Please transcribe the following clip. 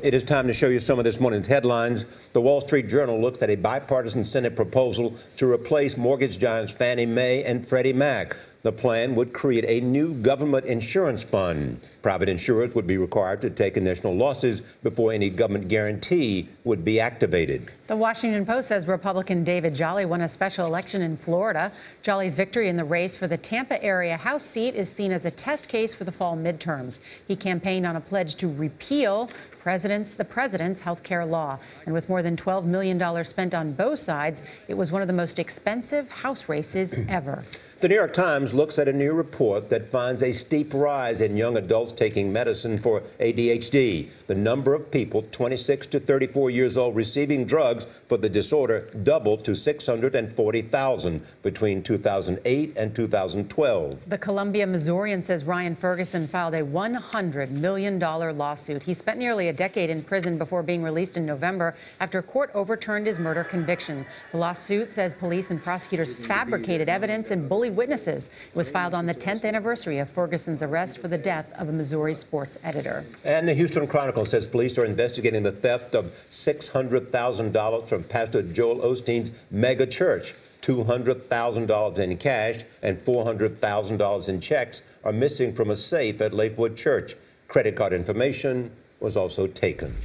It is time to show you some of this morning's headlines. The Wall Street Journal looks at a bipartisan Senate proposal to replace mortgage giants Fannie Mae and Freddie Mac. The plan would create a new government insurance fund. Private insurers would be required to take initial losses before any government guarantee would be activated. The Washington Post says Republican David Jolly won a special election in Florida. Jolly's victory in the race for the Tampa area House seat is seen as a test case for the fall midterms. He campaigned on a pledge to repeal president's the president's health care law. And with more than $12 million spent on both sides, it was one of the most expensive House races ever. The New York Times looks at a new report that finds a steep rise in young adults taking medicine for ADHD. The number of people 26 to 34 years old receiving drugs for the disorder doubled to 640,000 between 2008 and 2012. The Columbia Missourian says Ryan Ferguson filed a $100 million lawsuit. He spent nearly a decade in prison before being released in November after court overturned his murder conviction. The lawsuit says police and prosecutors fabricated evidence and bullied witnesses. It was filed on the 10th anniversary of Ferguson's arrest for the death of a Missouri sports editor. And the Houston Chronicle says police are investigating the theft of $600,000 from Pastor Joel Osteen's mega church. $200,000 in cash and $400,000 in checks are missing from a safe at Lakewood Church. Credit card information was also taken.